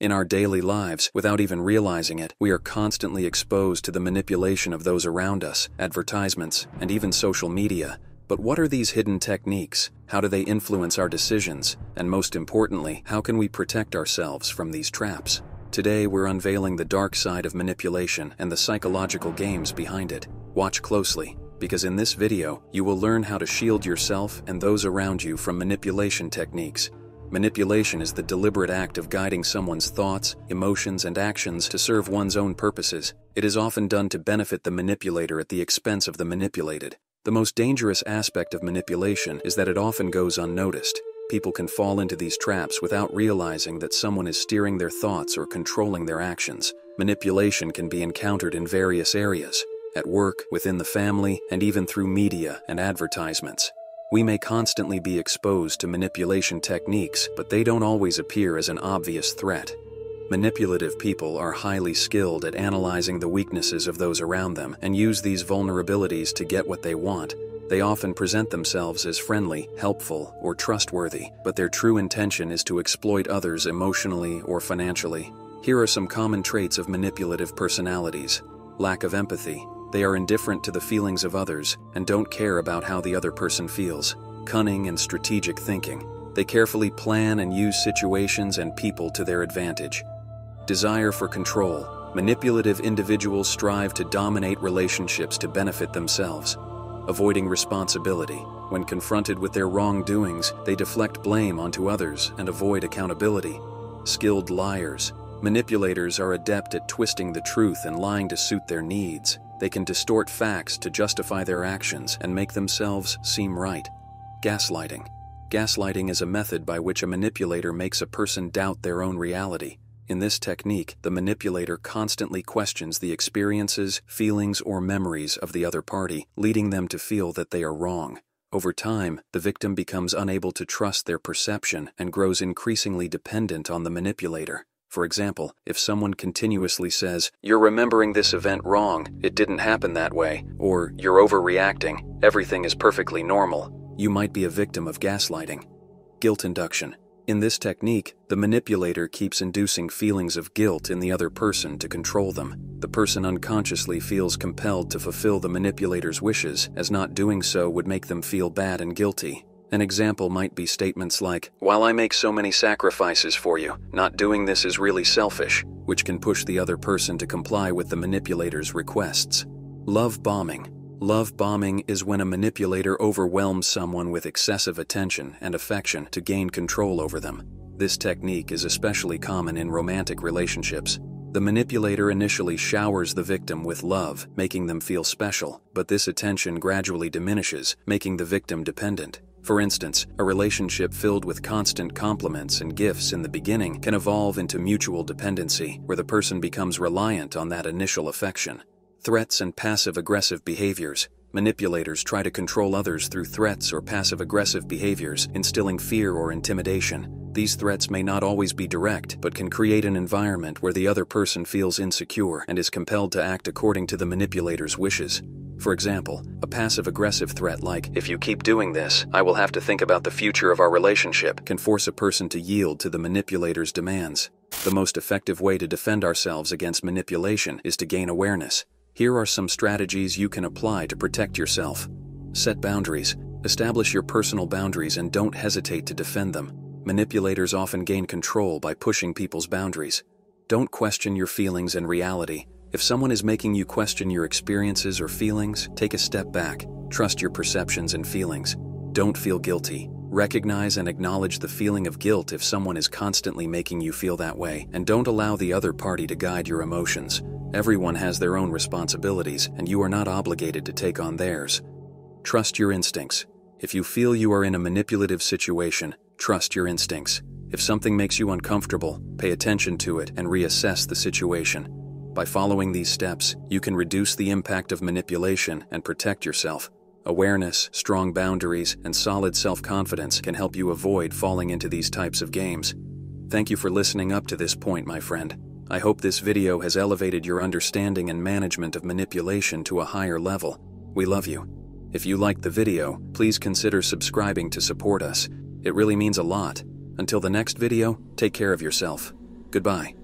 In our daily lives, without even realizing it, we are constantly exposed to the manipulation of those around us, advertisements, and even social media. But what are these hidden techniques? How do they influence our decisions? And most importantly, how can we protect ourselves from these traps? Today, we're unveiling the dark side of manipulation and the psychological games behind it. Watch closely, because in this video, you will learn how to shield yourself and those around you from manipulation techniques Manipulation is the deliberate act of guiding someone's thoughts, emotions, and actions to serve one's own purposes. It is often done to benefit the manipulator at the expense of the manipulated. The most dangerous aspect of manipulation is that it often goes unnoticed. People can fall into these traps without realizing that someone is steering their thoughts or controlling their actions. Manipulation can be encountered in various areas at work, within the family, and even through media and advertisements. We may constantly be exposed to manipulation techniques, but they don't always appear as an obvious threat. Manipulative people are highly skilled at analyzing the weaknesses of those around them and use these vulnerabilities to get what they want. They often present themselves as friendly, helpful, or trustworthy, but their true intention is to exploit others emotionally or financially. Here are some common traits of manipulative personalities lack of empathy, they are indifferent to the feelings of others and don't care about how the other person feels. Cunning and strategic thinking. They carefully plan and use situations and people to their advantage. Desire for control. Manipulative individuals strive to dominate relationships to benefit themselves. Avoiding responsibility. When confronted with their wrongdoings, they deflect blame onto others and avoid accountability. Skilled liars. Manipulators are adept at twisting the truth and lying to suit their needs. They can distort facts to justify their actions and make themselves seem right. Gaslighting. Gaslighting is a method by which a manipulator makes a person doubt their own reality. In this technique, the manipulator constantly questions the experiences, feelings, or memories of the other party, leading them to feel that they are wrong. Over time, the victim becomes unable to trust their perception and grows increasingly dependent on the manipulator. For example, if someone continuously says, You're remembering this event wrong, it didn't happen that way, or You're overreacting, everything is perfectly normal, you might be a victim of gaslighting. Guilt induction. In this technique, the manipulator keeps inducing feelings of guilt in the other person to control them. The person unconsciously feels compelled to fulfill the manipulator's wishes, as not doing so would make them feel bad and guilty. An example might be statements like, While I make so many sacrifices for you, not doing this is really selfish, which can push the other person to comply with the manipulator's requests. Love bombing. Love bombing is when a manipulator overwhelms someone with excessive attention and affection to gain control over them. This technique is especially common in romantic relationships. The manipulator initially showers the victim with love, making them feel special, but this attention gradually diminishes, making the victim dependent. For instance, a relationship filled with constant compliments and gifts in the beginning can evolve into mutual dependency, where the person becomes reliant on that initial affection. Threats and passive aggressive behaviors. Manipulators try to control others through threats or passive aggressive behaviors, instilling fear or intimidation. These threats may not always be direct, but can create an environment where the other person feels insecure and is compelled to act according to the manipulator's wishes. For example, a passive aggressive threat like, if you keep doing this, I will have to think about the future of our relationship, can force a person to yield to the manipulator's demands. The most effective way to defend ourselves against manipulation is to gain awareness. Here are some strategies you can apply to protect yourself. Set boundaries. Establish your personal boundaries and don't hesitate to defend them. Manipulators often gain control by pushing people's boundaries. Don't question your feelings and reality. If someone is making you question your experiences or feelings, take a step back. Trust your perceptions and feelings. Don't feel guilty. Recognize and acknowledge the feeling of guilt if someone is constantly making you feel that way, and don't allow the other party to guide your emotions. Everyone has their own responsibilities, and you are not obligated to take on theirs. Trust your instincts. If you feel you are in a manipulative situation, trust your instincts. If something makes you uncomfortable, pay attention to it and reassess the situation. By following these steps, you can reduce the impact of manipulation and protect yourself. Awareness, strong boundaries, and solid self confidence can help you avoid falling into these types of games. Thank you for listening up to this point, my friend. I hope this video has elevated your understanding and management of manipulation to a higher level. We love you. If you liked the video, please consider subscribing to support us. It really means a lot. Until the next video, take care of yourself. Goodbye.